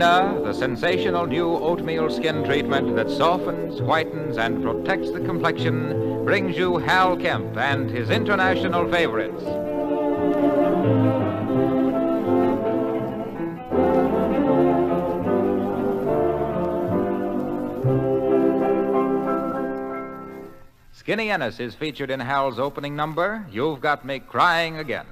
Lavina, the sensational new oatmeal skin treatment that softens, whitens, and protects the complexion, brings you Hal Kemp and his international favorites. Skinny Ennis is featured in Hal's opening number, You've Got Me Crying Again.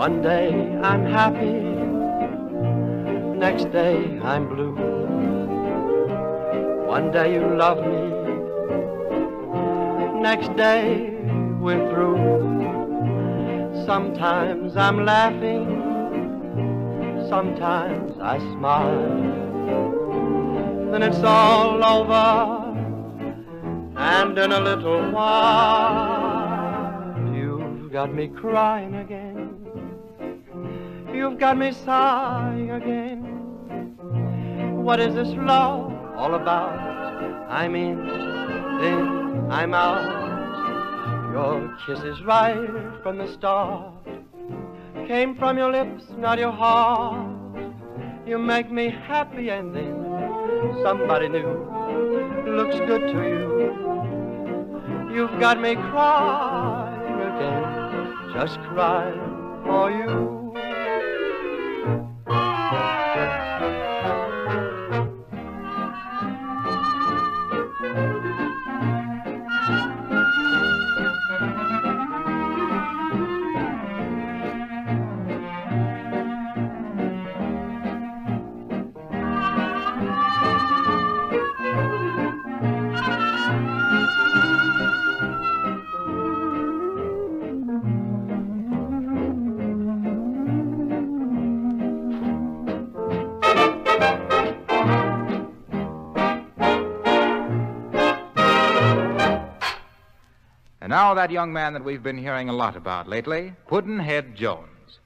One day I'm happy, next day I'm blue. One day you love me, next day we're through. Sometimes I'm laughing, sometimes I smile. Then it's all over, and in a little while, you've got me crying again. You've got me sighing again. What is this love all about? I'm in, then I'm out. Your kisses right from the start came from your lips, not your heart. You make me happy, and then somebody new looks good to you. You've got me crying again, just crying for you. And now that young man that we've been hearing a lot about lately, Pudd'nhead Jones.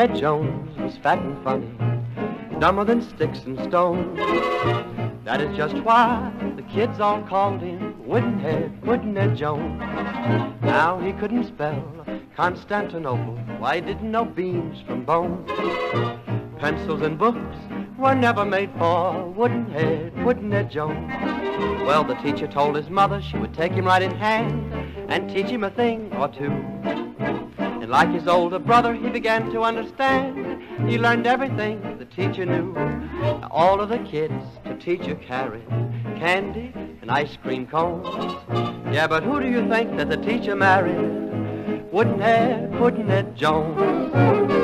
Pudd'nhead Jones was fat and funny, dumber than sticks and stones. That is just why the kids all called him Pudd'nhead, Pudd'nhead Jones. Now he couldn't spell Constantinople. Why didn't know beans from bones. Pencils and books were never made for Pudd'nhead, Pudd'nhead Jones. Well, the teacher told his mother she would take him right in hand and teach him a thing or two. Like his older brother, he began to understand. He learned everything the teacher knew. All of the kids to teacher carried candy and ice cream cones. Yeah, but who do you think that the teacher married? Pudd'nhead, Pudd'nhead Jones.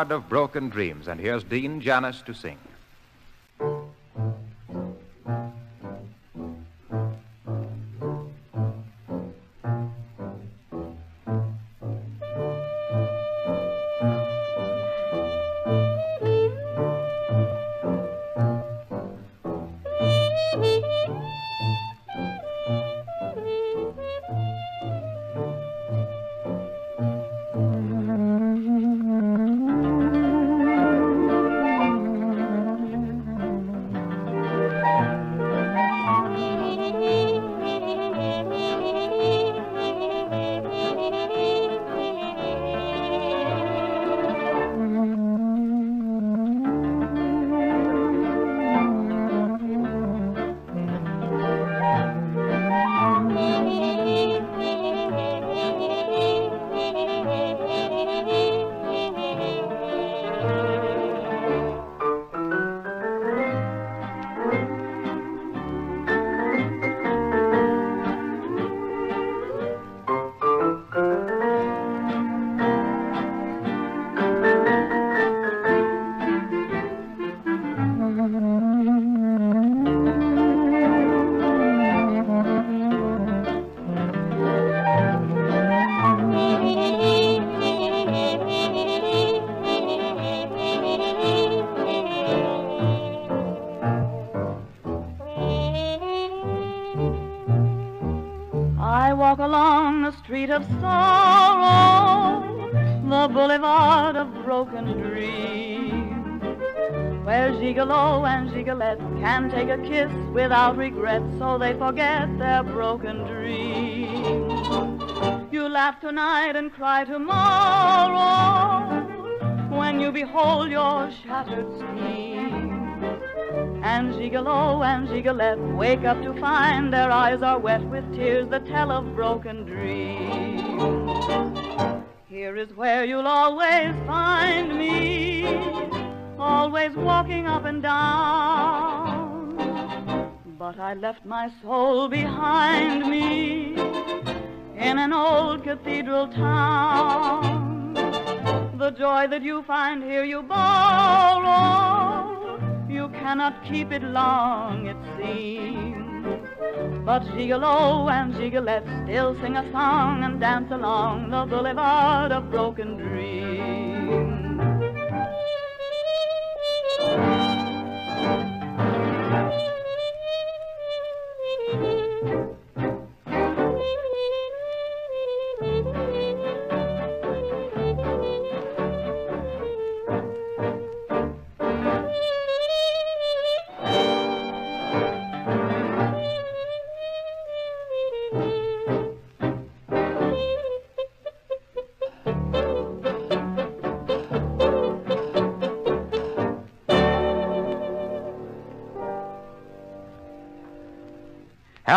Boulevard of Broken Dreams. And here's Deane Janis to sing. Can take a kiss without regret, so they forget their broken dreams. You laugh tonight and cry tomorrow when you behold your shattered schemes. And gigolo and gigolette wake up to find their eyes are wet with tears that tell of broken dreams. Here is where you'll always find me, always walking up and down. But I left my soul behind me in an old cathedral town. The joy that you find here you borrow. You cannot keep it long, it seems. But Gigolo and Gigolette still sing a song and dance along the boulevard of broken dreams.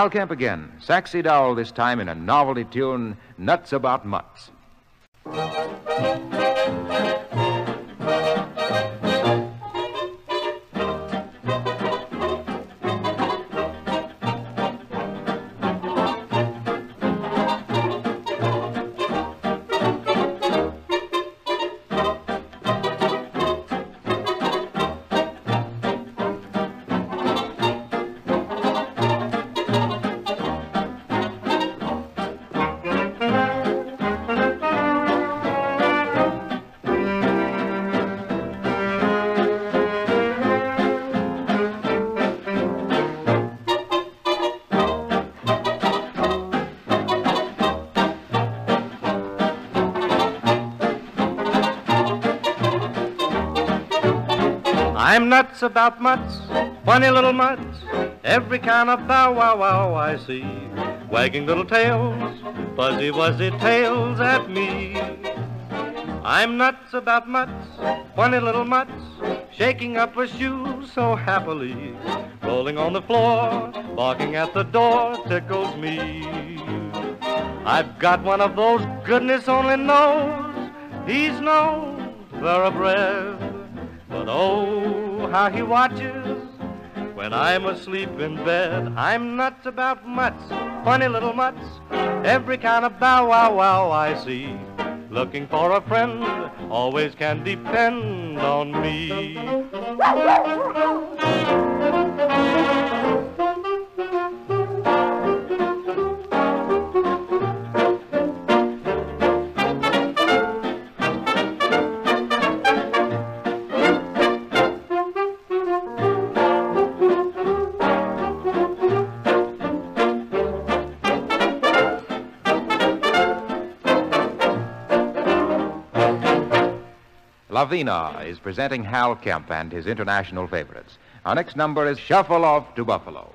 Hal Kemp again. Saxy Dowell this time in a novelty tune, Nuts About Mutts. I'm nuts about mutts, funny little mutts, every kind of bow wow wow I see, wagging little tails, fuzzy wuzzy tails at me. I'm nuts about mutts, funny little mutts, shaking up a shoe so happily, rolling on the floor, barking at the door tickles me. I've got one of those goodness only knows, he's no thoroughbred, but oh, how he watches when I'm asleep in bed. I'm nuts about mutts, funny little mutts, every kind of bow wow wow I see. Looking for a friend, always can depend on me. Lavina is presenting Hal Kemp and his international favorites. Our next number is Shuffle Off to Buffalo.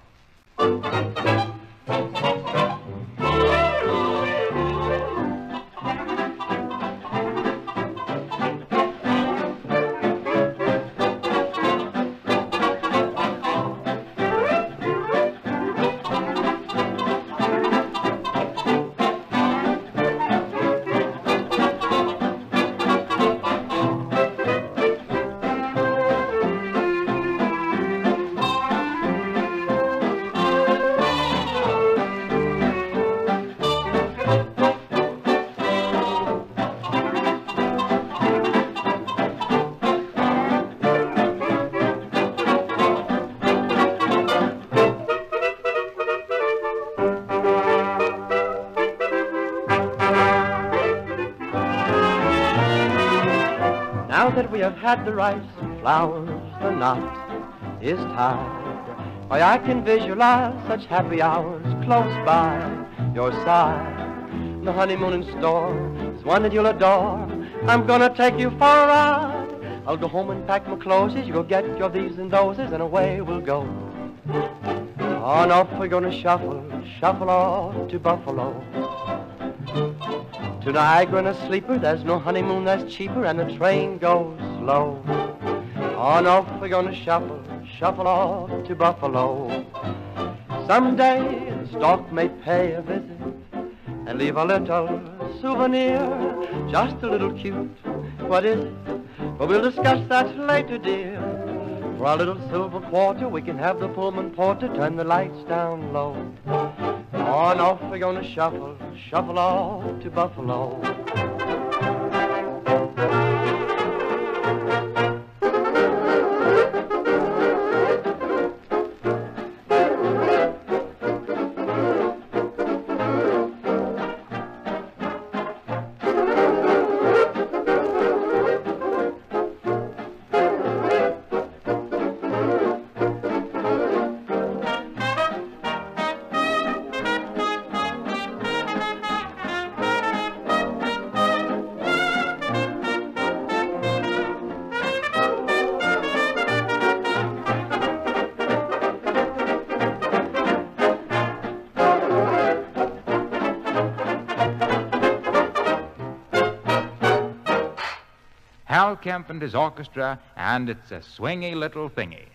Had the rice and flowers, the knot is tied. Why, I can visualize such happy hours close by your side. The honeymoon in store is one that you'll adore. I'm gonna take you for a ride. I'll go home and pack my clothes. You go get your these and those, and away we'll go. On off we're gonna shuffle, shuffle off to Buffalo. To Niagara in a sleeper, there's no honeymoon that's cheaper, and the train goes On off we're gonna shuffle, shuffle off to Buffalo. Someday the stork may pay a visit and leave a little souvenir, just a little cute. What is it? But we'll discuss that later, dear. For a little silver quarter, we can have the Pullman porter turn the lights down low. On off we're gonna shuffle, shuffle off to Buffalo. Kemp and his orchestra, and it's a swingy little thingy.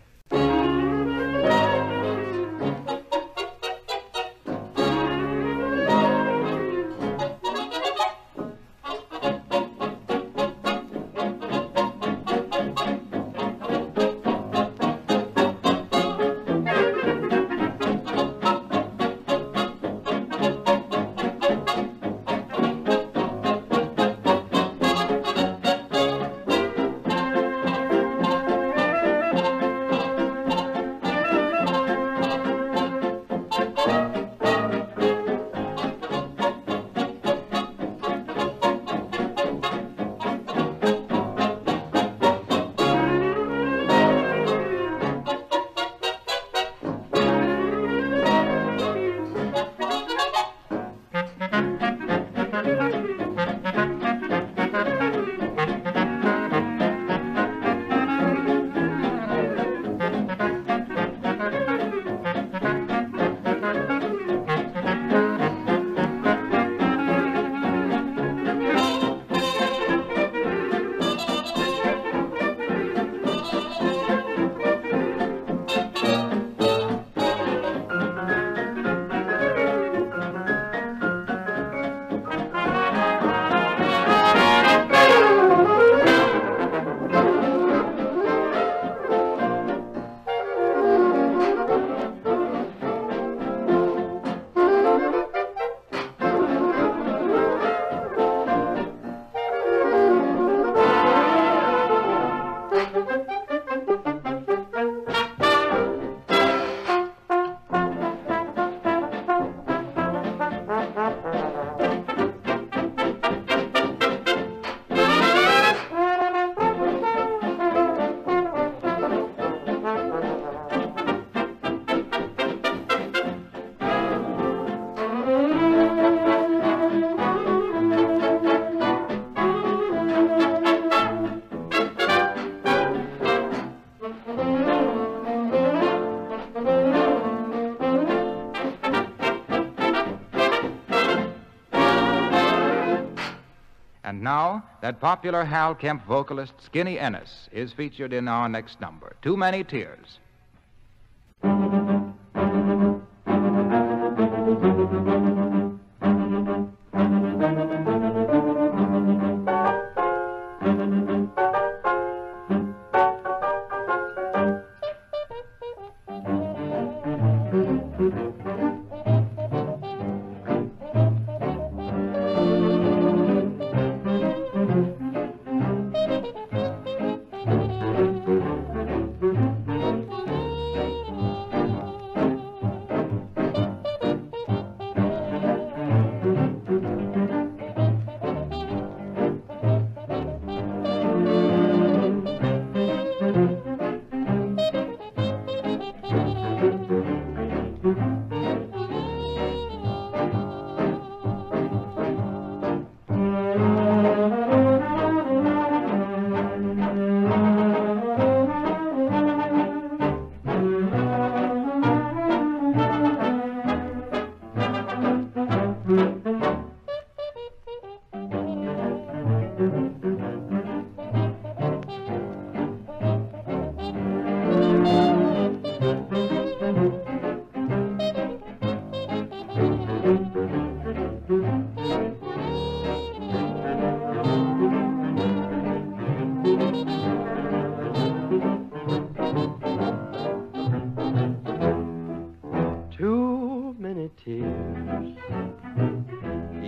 That popular Hal Kemp vocalist, Skinny Ennis, is featured in our next number Too Many Tears.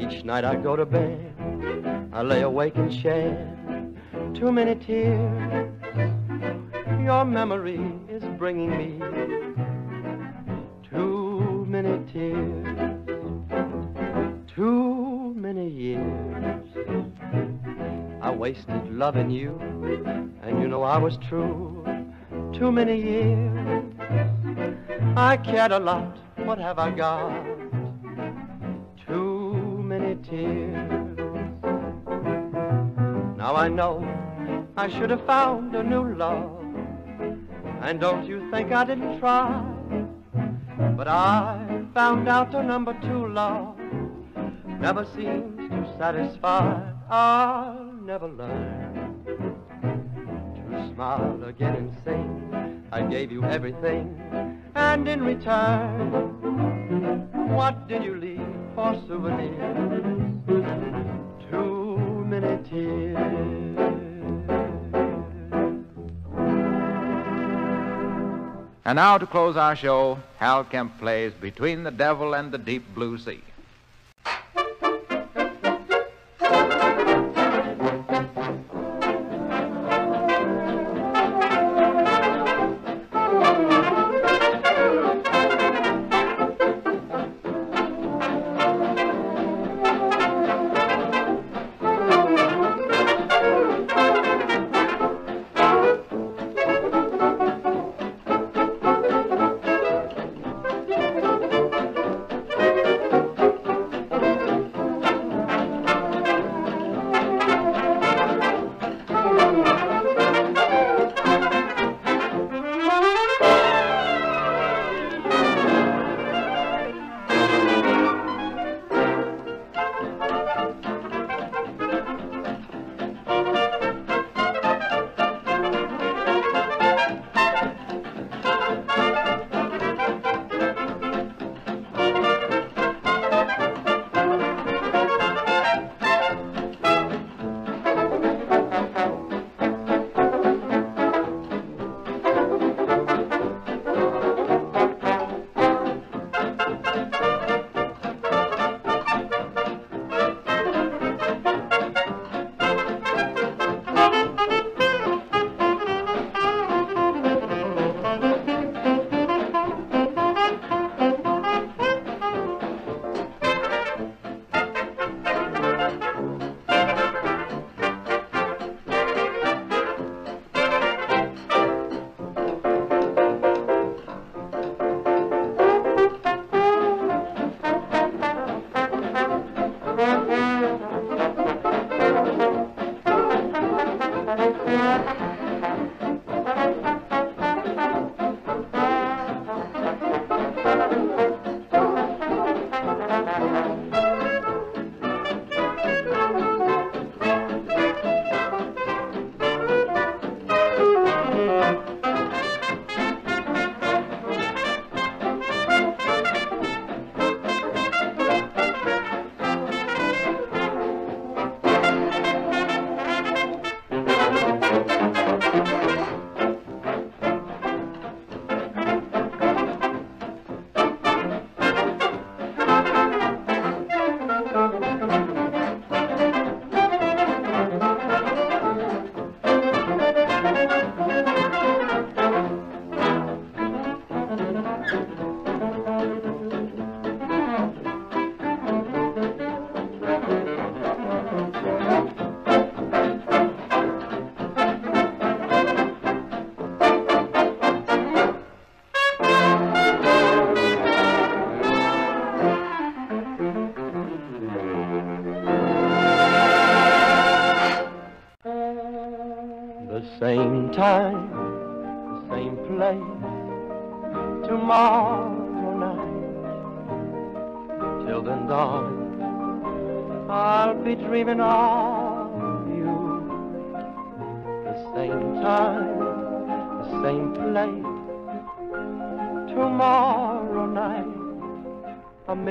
Each night I go to bed, I lay awake and shed too many tears. Your memory is bringing me too many tears. Too many years. I wasted loving you, and you know I was true. Too many years. I cared a lot. What have I got? Tears. Now I know I should have found a new love. And don't you think I didn't try? But I found out a number two love never seems to satisfy. I'll never learn to smile again and sing. I gave you everything, and in return, what did you leave for souvenirs? Too many tears. And now, to close our show, Hal Kemp plays Between the Devil and the Deep Blue Sea.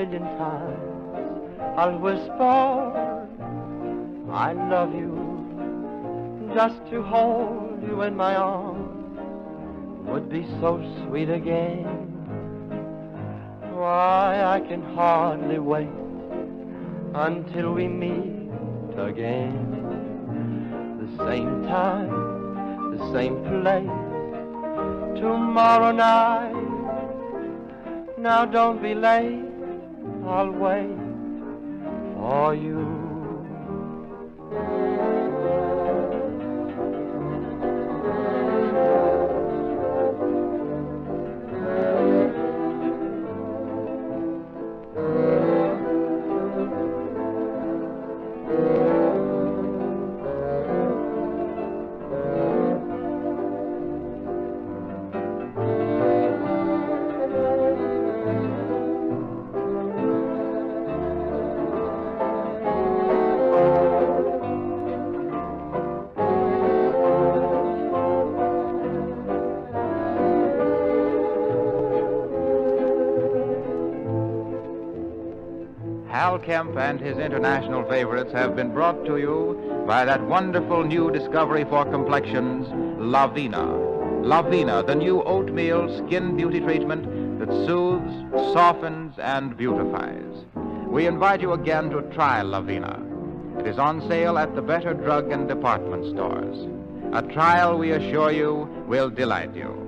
Million times I'll whisper, I love you just to hold you in my arms would be so sweet again. Why, I can hardly wait until we meet again. The same time, the same place, tomorrow night. Now don't be late, I'll wait for you. Kemp and his international favorites have been brought to you by that wonderful new discovery for complexions, Lavina. Lavina, the new oatmeal skin beauty treatment that soothes, softens, and beautifies. We invite you again to try Lavina. It is on sale at the better drug and department stores. A trial, we assure you, will delight you.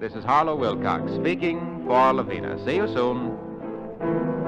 This is Harlow Wilcox speaking for Lavina. See you soon.